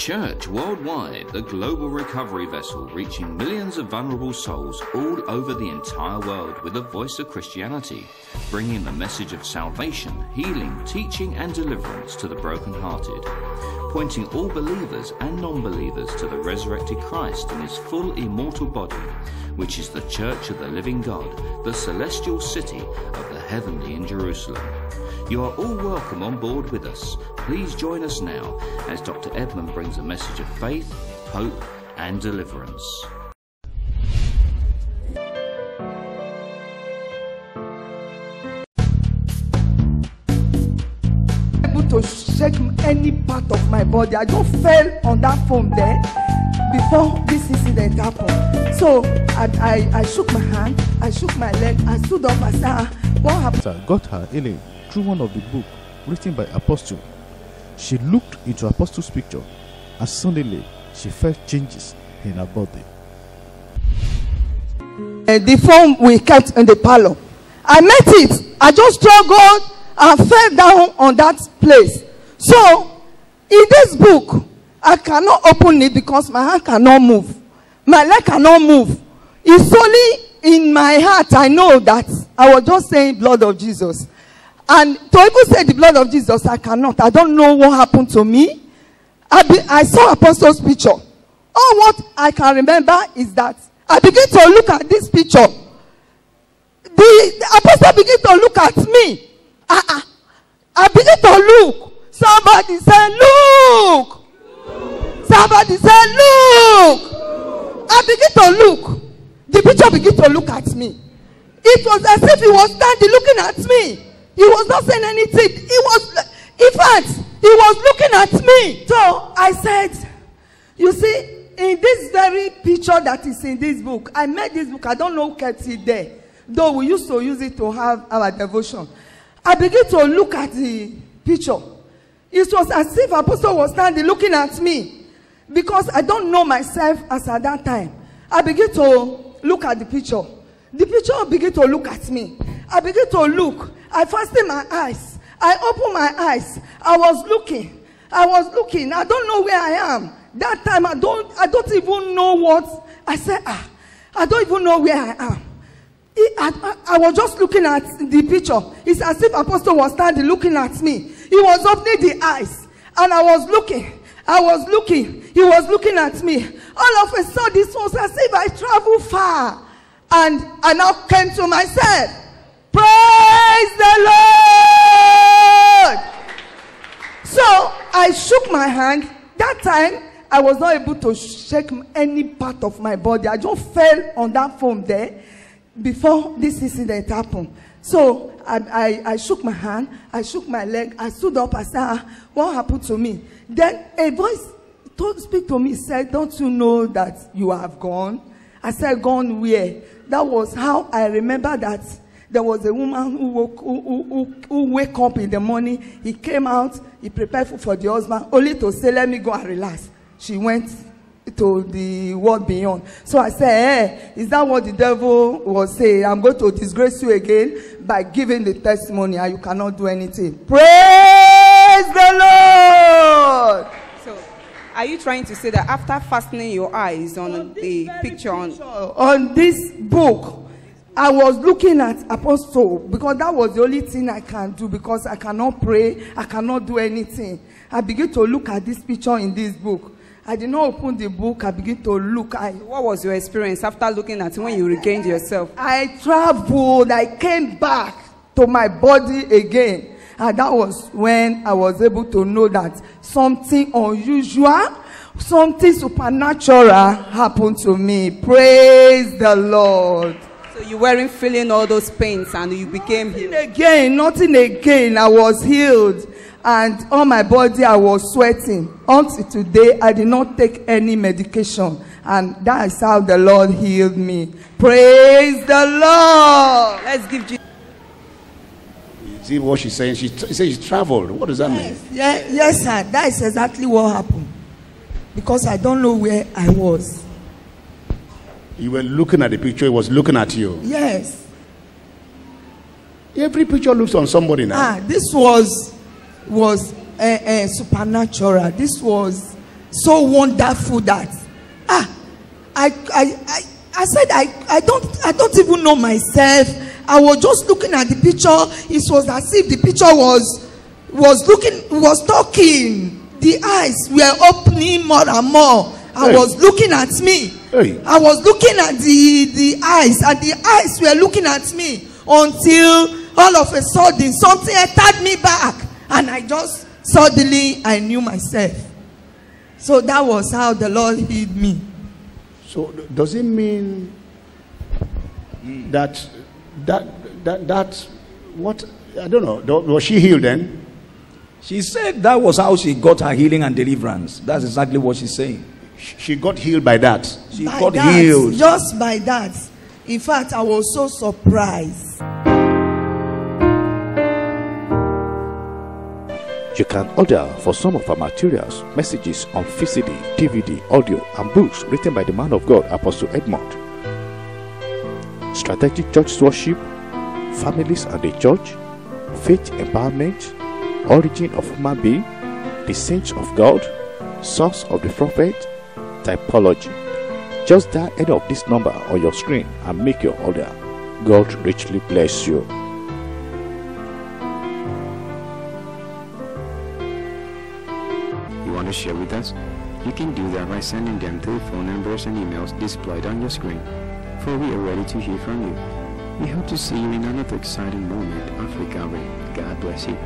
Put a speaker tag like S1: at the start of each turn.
S1: church worldwide, the global recovery vessel reaching millions of vulnerable souls all over the entire world with the voice of Christianity, bringing the message of salvation, healing, teaching, and deliverance to the brokenhearted, pointing all believers and non believers to the resurrected Christ in his full immortal body, which is the church of the living God, the celestial city of the heavenly in Jerusalem. You are all welcome on board with us. Please join us now as Dr. Edmund brings a message of faith, hope, and deliverance.
S2: To shake any part of my body. I just fell on that foam there before this incident happened. So I, I, I shook my hand, I shook my leg, I stood up, I said, "Ah, what happened?
S3: Got her healing through one of the book written by Apostle. She looked into Apostle's picture and suddenly she felt changes in her body.
S2: Uh, the phone we kept in the parlor. I met it. I just struggled and fell down on that place. So, in this book, I cannot open it because my hand cannot move. My leg cannot move. It's only in my heart I know that I was just saying blood of Jesus. And to even say the blood of Jesus, I cannot. I don't know what happened to me. I, be, I saw Apostle's picture. All what I can remember is that I begin to look at this picture. The, the apostle begin to look at me. Ah, ah. I begin to look. Somebody said, Look. Somebody said, Look. I begin to look. The picture begin to look at me. It was as if he was standing looking at me. He was not saying anything. He was, in fact, he was looking at me. So I said, You see, in this very picture that is in this book, I made this book. I don't know who kept it there. Though we used to use it to have our devotion. I began to look at the picture. It was as if Apostle was standing looking at me. Because I don't know myself as at that time. I began to look at the picture. The picture began to look at me. I began to look. I fastened my eyes. I opened my eyes. I was looking. I was looking. I don't know where I am. That time I don't I don't even know what I said, ah, I don't even know where I am. It- I, I- was just looking at the picture. It's as if Apostle was standing looking at me. He was opening the eyes. And I was looking. I was looking. He was looking at me. All of a sudden, this was as if I traveled far. And I now came to myself. Praise the Lord! So I shook my hand. That time, I was not able to shake any part of my body. I just fell on that foam there before this incident happened. So I, I, I shook my hand, I shook my leg, I stood up, I said, ah, What happened to me? Then a voice told, speak to me, said, Don't you know that you have gone? I said, Gone where? That was how I remember that there was a woman who woke who, who, who, wake up in the morning. He came out, he prepared food for the husband, only to say, Let me go and relax. She went to the world beyond. So I said, Hey, is that what the devil was saying? I'm going to disgrace you again by giving the testimony and you cannot do anything. Praise the Lord.
S4: So, are you trying to say that after fastening your eyes on, the
S2: very
S4: picture on
S2: on this book i was looking at apostle because that was the only thing i can do because i cannot pray i cannot do anything. I begin to look at this picture in this book. I did not open the book i begin to look. I
S4: what was your experience after looking at it when you regained yourself?
S2: i traveled i came back to my body again. And that was when i was able to know that something unusual something supernatural happened to me. Praise the lord
S4: So you weren't feeling all those pains and you became
S2: Nothing
S4: healed.
S2: again, nothing again. I was healed. And on my body, I was sweating. Until today, I did not take any medication. And that is how the Lord healed me. Praise the Lord.
S4: Let's give Jesus.
S5: See what she's saying? She, she says she traveled. What does that mean?
S2: Yeah, yes, sir. That is exactly what happened. Because I don't know where I was.
S5: You were looking at the picture, it was looking at you.
S2: Yes.
S5: Every picture looks on somebody now.
S2: Ah, this was was uh, uh, supernatural. This was so wonderful that ah I I I I said I I don't I don't even know myself. I was just looking at the picture. It was as if the picture was was looking was talking. The eyes were opening more and more. I
S5: Hey.
S2: was looking at me.
S5: Hey.
S2: I was looking at the the eyes, and the eyes were looking at me until all of a sudden something entered me back, and I just suddenly I knew myself. So that was how the Lord healed me.
S5: So does it mean that that that that what I don't know was she healed then?
S6: She said that was how she got her healing and deliverance. That's exactly what she's saying.
S5: She she got healed by that.
S6: She
S2: by
S6: got
S2: that,
S6: healed.
S2: just by that. In fact, I was so surprised.
S3: You can order for some of our materials, messages on VCD, DVD, audio, and books written by the man of God, Apostle Edmund. Strategic Church Worship, Families and the Church, Faith Empowerment, Origin of Human Being, The Saints of God, Source of the Prophet, Typology. Just dial any of this number on your screen and make your order. God richly bless you.
S7: You want to share with us? You can do that by sending them to the phone numbers and emails displayed on your screen, for we are ready to hear from you. We hope to see you in another exciting moment of recovery. God bless you.